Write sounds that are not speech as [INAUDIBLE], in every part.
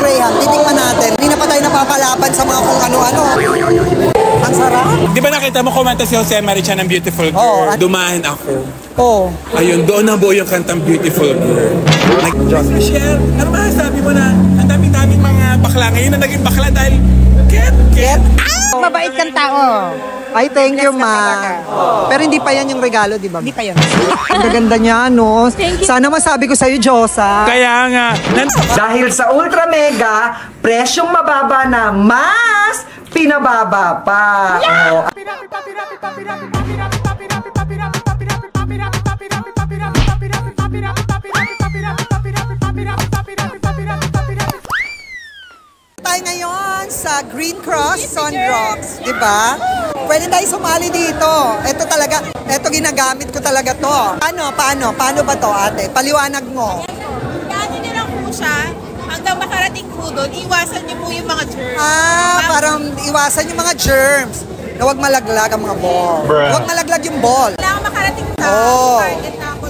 Graham, titikman natin. Hindi na pa tayo napapalaban sa mga kung ano-ano. Ang sarap. Di ba nakita mo kumanta si Jose Maricha ng Beautiful Girl? Oo, at- Dumahin ako. Oh. Ayun, doon na buo yung kantang Beautiful Girl. Like, Michelle, ano ba sabi mo na ang dami-daming mga bakla ngayon na naging bakla dahil get, get. Mabait kang tao. Ay, thank you, ma. Pero hindi pa yan yung regalo, di ba? Hindi pa yun. [LAUGHS] Ang gaganda niya, no? Sana masabi ko sa'yo, Josa. Kaya nga, Dahil sa Ultra Mega, presyong mababa na mas pinababa pa. Oh, Tayo ngayon sa Green Cross Sunrocks, di ba? Pwede tayo sumali dito. Ito talaga, ito ginagamit ko talaga to. Ano, paano? Paano ba to, ate? Paliwanag mo. Daan nyo lang po siya hanggang makarating po doon. Iwasan niyo po yung mga germs. Ah, parang iwasan yung mga germs. Na huwag malaglag ang mga ball. Huwag malaglag yung ball. Kailangan makarating sa Oo. target na ako.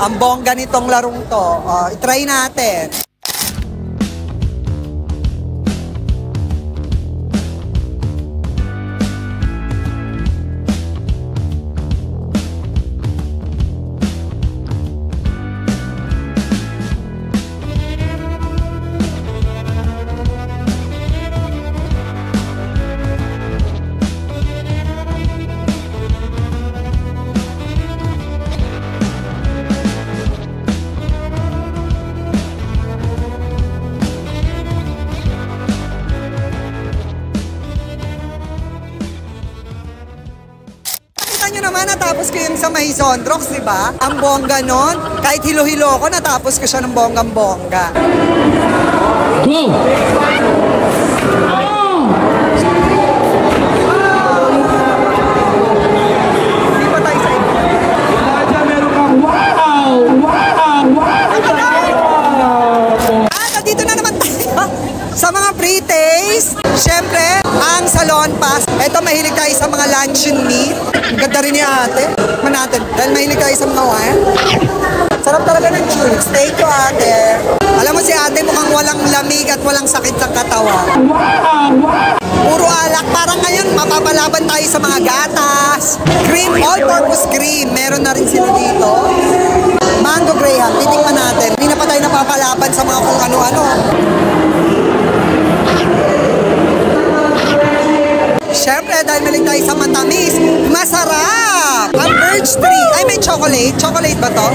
Ang bongga nitong larong to. Oh, itry natin. Sa may Zondrox, di ba? Ang bongga nun, kahit hilo-hilo ko, natapos ko siya ng bonggang-bongga. Tayo [LAUGHS] sa mga pre-taste. Siyempre, ang Salon Pass. Ito, mahilig tayo sa mga luncheon meat. Ang ganda rin ni ate. Natin. Dahil mahilig tayo sa mga wine. Sarap talaga ng churros. Thank you, ate. Alam mo si ate mukhang walang lamig at walang sakit sa katawan. Puro alak. Parang ngayon, mapapalaban tayo sa mga gatas. Cream, all-purpose cream. Meron na rin sila dito. Mango Graham, titikman natin. Hindi na pa tayo napapalaban sa mga kung ano-ano. Siyempre, dahil malig tayo sa matamis, masarap! Ang birch tree. Ay, may chocolate. Chocolate ba to?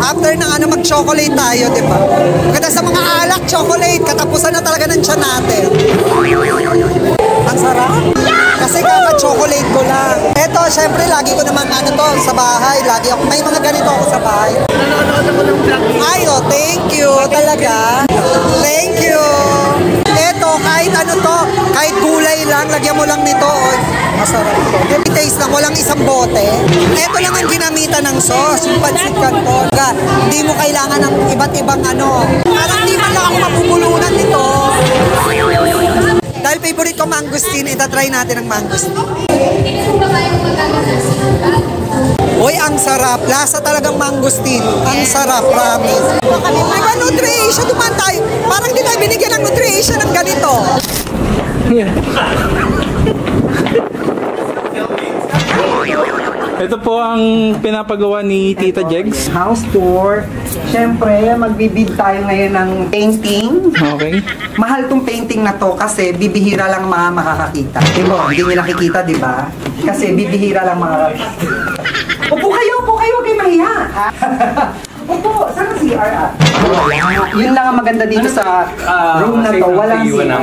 After ng ano, mag-chocolate tayo, di ba? Kada sa mga alak, chocolate. Katapusan na talaga ng tiyan natin. Ang sarap. Kasi kaka-chocolate ko lang. Eto, syempre, lagi ko naman ano to, sa bahay. Lagi ako, may mga ganito ako sa bahay. Nanonood ako ng vlog. Ay, oh, thank you. Talaga. Thank you. Eto, kahit ano to, kahit gulay lang, lagyan mo lang nito. Oh, masarap to. Happy taste lang, walang isang bote. Eto lang ang ginamitan ng sauce, yung pansit canton. Hindi mo kailangan ng iba't ibang ano. Parang hindi man lang ako mapupulunan nito. Dahil favorite ko mangosteen, itatry natin ang mangosteen. Uy, ang sarap. Lasa talagang mangosteen. Ang sarap, promise. Diba nutrition? Duman tayo. Parang di tayo binigyan ng nutrition ng ganito. Ito po ang pinapagawa ni Tita Jegs. house tour. Siyempre, magbibid tayo ngayon ng painting. Okay. Mahal tong painting na to kasi bibihira lang mga makakakita. Di ba? Hindi nyo nakikita, di ba? Kasi bibihira lang makakakita. Upo kayo, upo kayo, huwag kayo mahiya. [LAUGHS] Upo, saan ang CR at? Yun lang ang maganda dito sa room na to. Walang CR.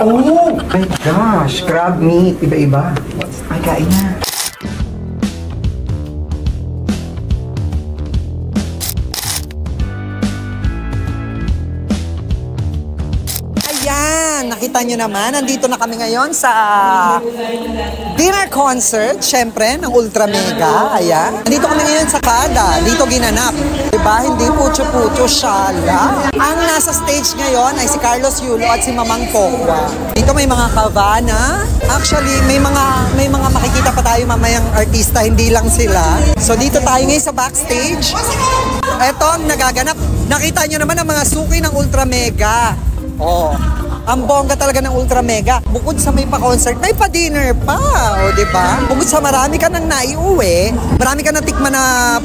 Oh my gosh, crab meat, iba-iba. Ay, kain na. Nakita nyo naman, nandito na kami ngayon sa dinner concert, syempre, ng Ultra Mega. Ayan. Nandito kami ngayon sa Kada, dito ginanap. Diba? Hindi pucho-pucho, shala. Ang nasa stage ngayon ay si Carlos Yulo at si Mamang Pokwa. Dito may mga kavana. Actually, may mga may mga makikita pa tayo mamayang artista, hindi lang sila. So dito tayo ngayon sa backstage. Eto ang nagaganap. Nakita nyo naman ang mga suki ng Ultra Mega. Oh. Ang bongga talaga ng Ultra Mega. Bukod sa may pa-concert, may pa-dinner pa. O, di ba? Bukod sa marami ka nang naiuwi, marami ka nang tikman na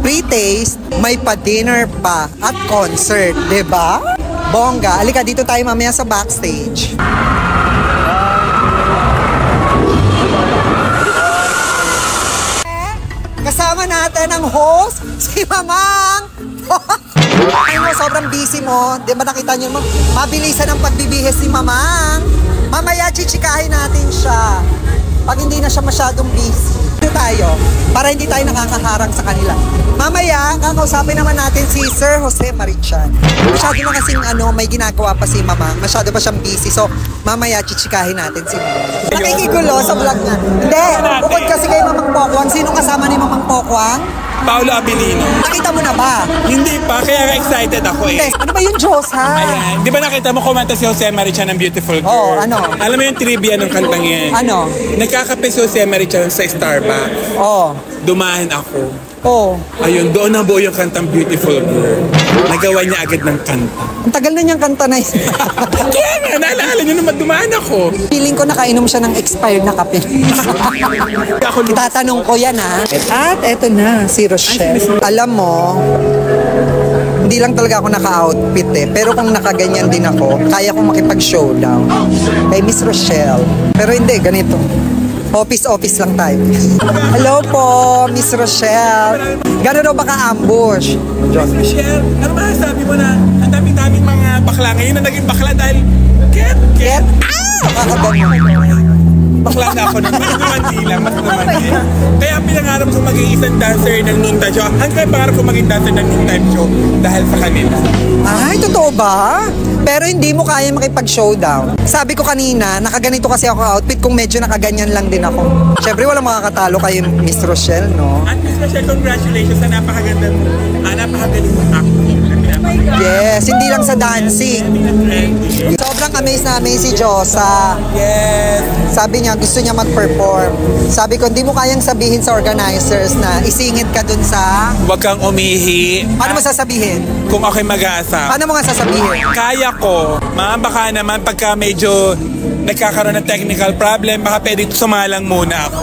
pre-taste, may pa-dinner pa at concert, ba? Bongga. Alika, dito tayo mamaya sa backstage. Kasama natin ang host, si Mamang. Ay mo, sobrang busy mo. Di ba nakita niyo mo? Mabilisan ang pagbibihis ni Mamang. Mamaya chichikahin natin siya. Pag hindi na siya masyadong busy. Tayo, para hindi tayo nakakaharang sa kanila. Mamaya, kakausapin naman natin si Sir Jose Marichan. Masyado na kasing ano, may ginagawa pa si Mamang. Masyado pa siyang busy. So, mamaya chichikahin natin si Mamang. Nakikigulo sa vlog niya. Hindi, bukod kasi kay Mamang Pokwang, sino kasama ni Mamang Pokwang? Paolo Abilino. Nakita mo na ba? Hindi pa, kaya excited ako eh. Tess, ano ba yung Diyos, ha? Ayan. Di ba nakita mo kumanta si Jose Marichan ng Beautiful Girl? Oo, ano? Alam mo yung trivia ng kantang yan? Ano? Nagkakape si Jose Marichan sa Starbucks. Oh. Dumaan ako. Oh. Ayun, doon nabuo yung kantang Beautiful Girl. Nagawa niya agad ng kanta. Ang tagal na niyang kanta na yun. [LAUGHS] Kaya nga, naalala niyo naman dumaan ako. Feeling ko nakainom siya ng expired na kape. [LAUGHS] Ako Tatanong ko yan ha. At eto na, si Rochelle. Alam mo, hindi lang talaga ako naka-outfit eh. Pero kung nakaganyan din ako, kaya kong makipag-showdown. Kay Miss Rochelle. Pero hindi, ganito. Office-office lang tayo. [LAUGHS] Hello po, Miss Rochelle. Gano'n daw baka ambush? Diyos, Michelle, ano ba sabi mo na ang dami-daming mga bakla ngayon na naging bakla dahil ket, ket, Get out! Bakla na ako nun. Mas naman di lang, mas naman di. Kaya ang pinangarap ko maging isang dancer ng noontime show. Hanggang pangarap ko maging dancer ng noontime show dahil sa kanila. Ay, totoo ba? Pero hindi mo kaya makipag-showdown. Sabi ko kanina, nakaganito kasi ako outfit kung medyo nakaganyan lang din ako. Siyempre, walang makakatalo kay Miss Rochelle, no? At Miss Michelle, congratulations sa napakaganda mo. Ah, napakagaling mong acting. Yes, hindi lang sa dancing. Sobrang amazed na amazed si Josa. Yes. Sabi niya, gusto niya mag-perform. Sabi ko, hindi mo kayang sabihin sa organizers na isingit ka dun sa... Huwag kang umihi. Paano mo sasabihin? Kung ako'y mag-aasa. Paano mo nga sasabihin? Kaya ko, mga baka naman pagka medyo nagkakaroon ng technical problem, baka pwede sumalang muna ako.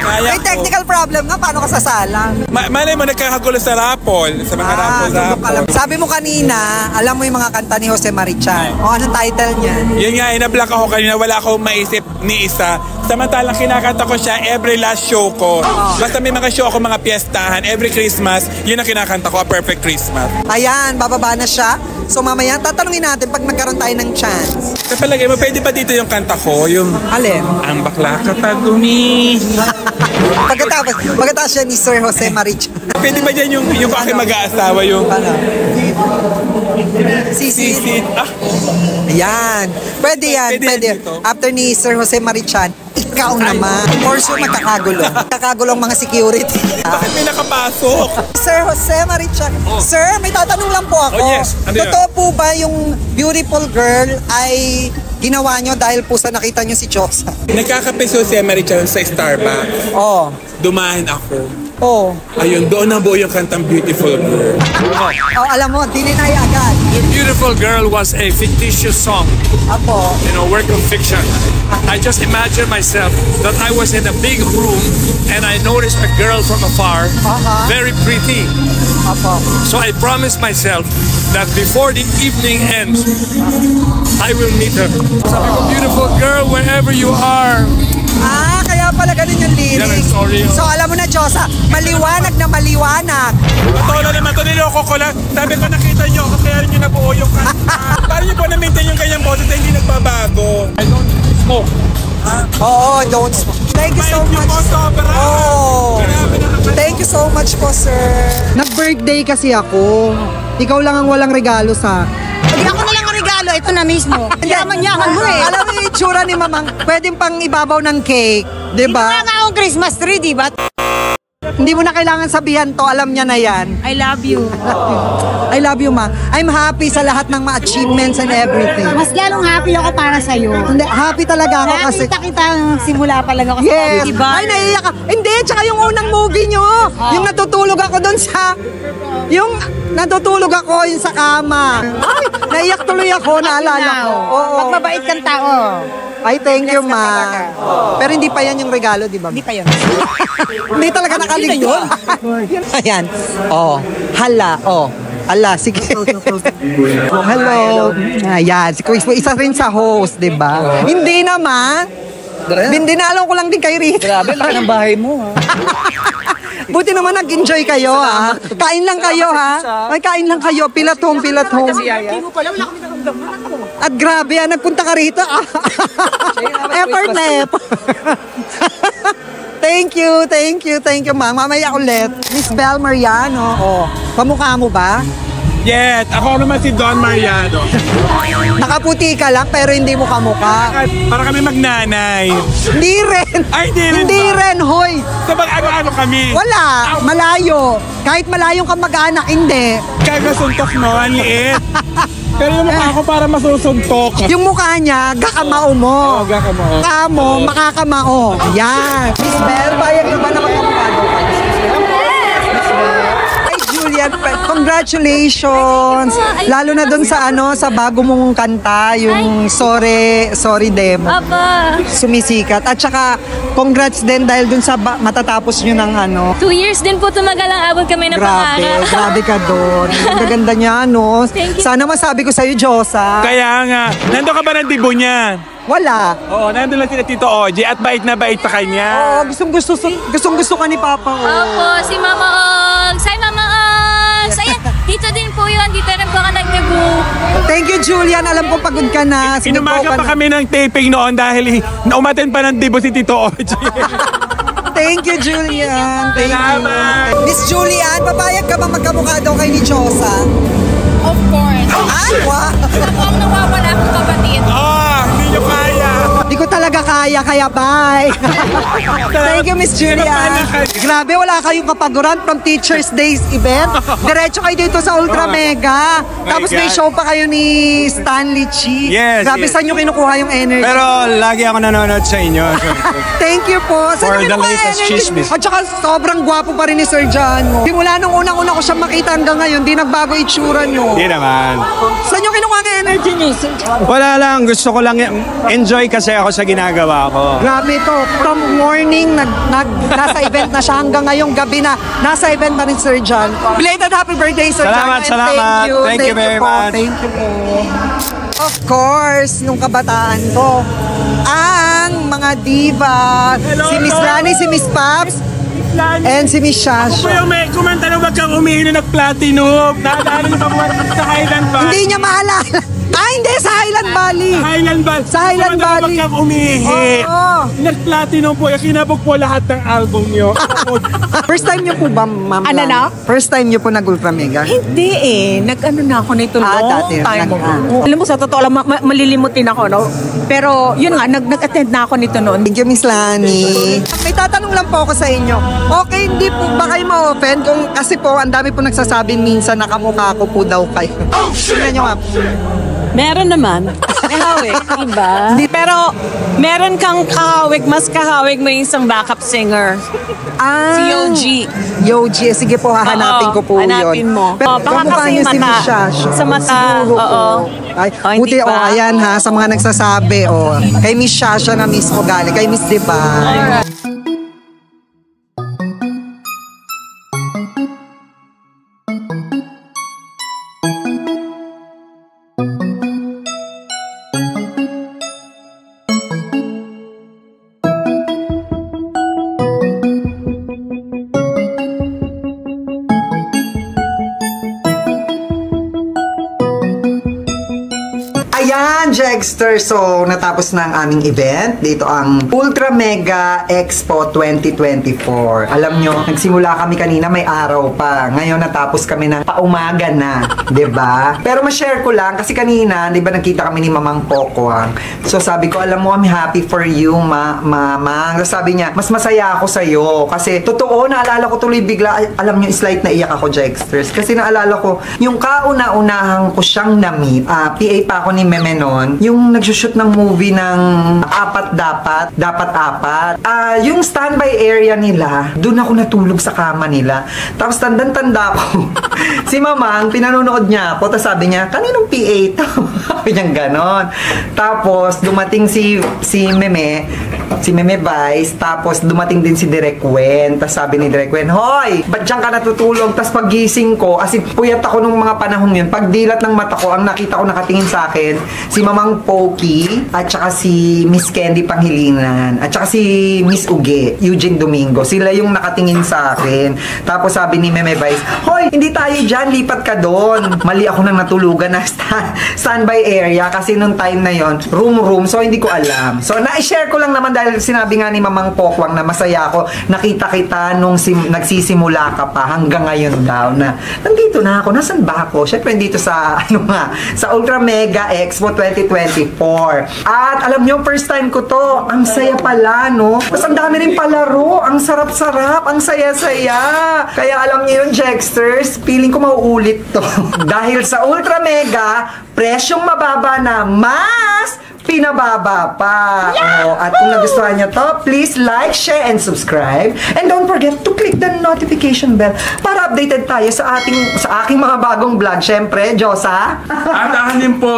Kaya May technical problem nga, paano ka sasalang? Ma malay mo, nagkakagulo sa rapol, sa mga Ah, rapol, tulog ka lang. rapol. Sabi mo kanina, alam mo yung mga kanta ni Jose Marichan. O anong title niya? Yun nga, inablock ako kanina, wala akong maisip ni isa. Samantalang kinakanta ko siya every last show ko. Basta may mga show ako, mga piyestahan, every Christmas, yun ang kinakanta ko, a perfect Christmas. Ayan, bababa na siya. So mamaya, tatanungin natin pag nagkaroon tayo ng chance. Sa palagay mo, pwede pa dito yung kanta ko, yung Alin? ang bakla kapag umi. [LAUGHS] Pagkatapos, pagkatapos siya ni Sir Jose Marichan. Pwede ba dyan yung, yung aking mag-aasawa, yung Ano? Sisi. sisit? Ah, Ayan. Pwede yan, Pwede pwede. yan dito? After ni Sir Jose Marichan, ikaw naman. Of course, yung magkakagulo. [LAUGHS] Magkakagulo ang mga security. bakit may nakapasok? Sir Jose Marichan. Sir, may tatanong lang po ako. Oh, yes. Ano? Totoo po ba yung beautiful girl ay ginawa nyo dahil po sa nakita nyo si Chosa? Nagkakape si Jose Marichan sa Starbucks. Oh. Dumaan ako. Oh. Ayun, doon nabuo yung kantang Beautiful Girl. Oh, alam mo, dininay agad. The Beautiful Girl was a fictitious song, Apo. you know, work of fiction. I just imagine myself that I was in a big room and I noticed a girl from afar, Uh-huh. very pretty. Apo. So I promised myself that before the evening ends, I will meet her. Sabi ko, beautiful girl, wherever you are. Ah, kaya pala ganun yung lyrics. story. So alam mo na, Chosa, maliwanag na maliwanag. Totoo na naman to, niloko ko lang. Sabi ko nakita nyo ako, kaya rin nyo nabuo yung kanta. [LAUGHS] Para nyo po na-maintain yung kanyang boses na hindi nagbabago. I don't smoke. Oo, don't smoke. Thank you so much. Oh. Thank you so much po, sir. Nag-birthday kasi ako. Ikaw lang ang walang regalo sa... Hindi ako na lang ang regalo, ito na mismo. Yaman-yaman mo eh. Alam mo yung itsura ni Mamang, pwedeng pang ibabaw ng cake, di Wala ba? nga akong Christmas tree, di ba? Hindi mo na kailangan sabihan to, alam niya na yan. I love you. [LAUGHS] I love you, ma. I'm happy sa lahat ng mga achievements and everything. Mas lalong happy ako para sa'yo. Hindi, happy talaga ako kasi... Nakita kita simula pa lang ako sa Yes! di ba? Ay, naiiyak ka. Hindi, tsaka yung unang movie nyo. Yung natutulog ako doon sa... Yung natutulog ako yung sa kama. Ay, naiyak tuloy ako, naalala ko. Oo. Pag mabait kang tao. Ay, thank you, ma. Pero hindi pa yan yung regalo, di ba? Hindi pa yun. [LAUGHS] Hindi talaga nakaligton. Ayan. [LAUGHS] Oh, hala. Oh. Ala, sige. oh, [LAUGHS] hello. Ayan, si Chris, isa rin sa host, di ba? Hindi naman. Hindi na alam ko lang din kay Rita. Grabe, laki ng bahay mo. ha? Buti naman nag-enjoy kayo, ha? Kain lang kayo, ha? Ay, kain lang kayo. Pilat home, pilat home. At grabe, ah, nagpunta ka rito. Ah. [LAUGHS] effort na effort. [LAUGHS] thank you, thank you, thank you, ma'am. Mamaya ulit. Miss Bel Mariano. Oh, pamukha mo ba? Yes, ako naman si Don Mariano. Nakaputi ka lang pero hindi mo kamukha. Para kami magnanay. Hindi rin. Ay, hindi rin Hindi ba? rin, hoy. So mag-ano-ano kami? Wala. Malayo. Kahit malayong kang mag-anak, hindi. Kaya kasuntok mo, ang liit. [LAUGHS] Pero yung mukha ko para masusuntok. Yung mukha niya, gakamao mo. Oo, gakamao. Kamo, makakamao. Yan. Miss Bel, bayag na ba na magkamukha Pa- congratulations. Lalo na doon sa ano, sa bago mong kanta, yung Sorry, Sorry Dem. Aba, Sumisikat. At saka, congrats din dahil doon sa ba- matatapos nyo ng ano, two years din po tumagal ang abot kami na Grabe, pangarap. grabe ka doon. [LAUGHS] Ang gaganda niya, no? Thank you. Sana masabi ko sa'yo, Josa. Kaya nga, nando ka ba ng dibo niya? Wala. Oo, nandun lang sila Tito Oji at bait na bait sa kanya. Oh, gustong gusto gustong gusto ka ni Papa. Oh. Opo, si Mama Ogs. Hi, Mama dito din po yun. Dito rin po ka nagdebu. Thank you, Julian. Alam ko pagod ka na. Inumaga pa na. kami ng taping noon dahil umaten pa ng dibo si Tito Oji. [LAUGHS] Thank you, Julian. Thank you. Miss Julian, papayag ka ba magkamukha daw kay ni Josa? Of course. Ay, wow. Talaga kaya, bye. [LAUGHS] Thank you, Miss Julian. Grabe, wala kayong kapaguran from Teacher's Days event. Diretso kayo dito sa Ultra Mega. Tapos may show pa kayo ni Stanley Chi. Yes, Grabe, yes. saan nyo kinukuha yung energy? Pero lagi ako nanonood sa inyo. [LAUGHS] Thank you po. Saan For nyo the kinukuha latest energy? chismis. At saka sobrang gwapo pa rin ni Sir John. Simula nung unang-una ko siya makita hanggang ngayon, di nagbago itsura nyo. Hindi naman. Saan nyo kinukuha yung energy niyo? Sir John? Wala lang. Gusto ko lang enjoy kasi ako sa ginagawa ko. Grabe to. From morning, nag, nag, nasa event na siya hanggang ngayong gabi na nasa event na rin Sir John. Belated happy birthday, Sir Salamat, John. And salamat. Thank you. Thank you very po. much. Thank you po. Of course, nung kabataan ko, ang mga diva, si Miss Lani, si Miss Paps, and si Miss Shash. Kuya, may kumanta na wag kang umiinom ng platinum. Naalala niyo pa po sa Highland Bar? Hindi niya maalala. Ah, hindi, sa Highland Valley. Highland Bar. Sa Highland na Valley. Kang umihi. Oo. Nag-platinum po. yung Kinabog po lahat ng album niyo. [LAUGHS] First time niyo po ba, Ma'am Ano na? First time niyo po nag-Ultra Mega? Hindi eh. Nag-ano na ako nito Ah, long dati, time nag-. Alam mo, sa totoo lang, ma- ma- malilimutin ako, no? Pero, yun nga, nag- nag-attend na ako nito noon. Thank you, Miss Lani. May tatanong lang po ako sa inyo. Okay, hindi po ba kayo ma-offend? Kung, kasi po, ang dami po nagsasabi minsan na kamukha ko po daw kayo. Tingnan nyo nga. Meron naman. May hawig, diba? Pero meron kang kahawig, mas kahawig mo yung isang backup singer. Ah, Si OG. Yoji. Sige po, hahanapin Oo, ko po hanapin yun. mo. Pero Oo, baka kasi yung mata. Shash. Sa mata, oo. Ay, Oh, buti, oh, ayan ha, sa mga nagsasabi, oh, kay Miss Shasha na mismo galing, kay Miss Divine. Ayan, Jegster. So, natapos na ang aming event. Dito ang Ultra Mega Expo 2024. Alam nyo, nagsimula kami kanina, may araw pa. Ngayon, natapos kami ng paumaga na. [LAUGHS] ba? Pero ma-share ko lang, kasi kanina, di ba, nakita kami ni Mamang Pokwang. So, sabi ko, alam mo, I'm happy for you, ma Mamang. Tapos sabi niya, mas masaya ako sa'yo. Kasi, totoo, naalala ko tuloy bigla, alam nyo, slight na iyak ako, Jegsters. Kasi naalala ko, yung kauna-unahan ko siyang na-meet, ah, PA pa ako ni Meme noon, yung nagsushoot ng movie ng Apat Dapat, Dapat Apat. Ah, yung standby area nila, doon ako natulog sa kama nila. Tapos tandang-tanda ko, [LAUGHS] si Mamang, pinanonood niya ako, tapos sabi niya, kaninong PA to? [LAUGHS] sabi niya ganon. Tapos, dumating si, si Meme, si Meme Vice, tapos dumating din si Direk Wen. Tapos sabi ni Direk Wen, Hoy, ba't dyan ka natutulog? Tapos pagising ko, as in, puyat ako nung mga panahon yun, pagdilat ng mata ko, ang nakita ko nakatingin sa akin, si Mamang Pokey, at saka si Miss Candy Pangilinan, at saka si Miss Uge, Eugene Domingo. Sila yung nakatingin sa akin. Tapos sabi ni Meme Vice, Hoy, hindi tayo dyan, lipat ka doon. Mali ako nang natulugan na sta- standby area kasi nung time na yon room room, so hindi ko alam. So na-share ko lang naman dahil sinabi nga ni Mamang Pokwang na masaya ako, nakita kita nung sim- nagsisimula ka pa hanggang ngayon daw na nandito na ako, nasan ba ako? Syempre dito sa [LAUGHS] ano nga, sa Ultra Mega Expo 2024. At alam nyo, first time ko to, ang saya pala, no? Tapos ang dami rin palaro, ang sarap-sarap, ang saya-saya. Kaya alam niyo yun, Jexters, feeling ko mauulit to. [LAUGHS] Dahil sa Ultra Mega, presyong mababa na mas pinababa pa. Yahoo! Oh, at kung nagustuhan nyo to, please like, share, and subscribe. And don't forget to click the notification bell para updated tayo sa ating sa aking mga bagong vlog. Siyempre, Josa. at akin din po,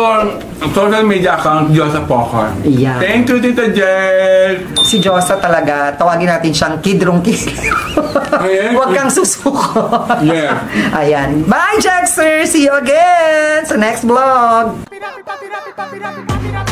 social media account, Josa Pocon. Yeah. Thank you, Tita Jel. Si Josa talaga, tawagin natin siyang kidrong kidrong. Ah, [LAUGHS] Huwag kang susuko. yeah. Ayan. Bye, Jaxer! See you again sa next vlog. Pirapi, papi, rapi, papi, rapi, papi, rapi.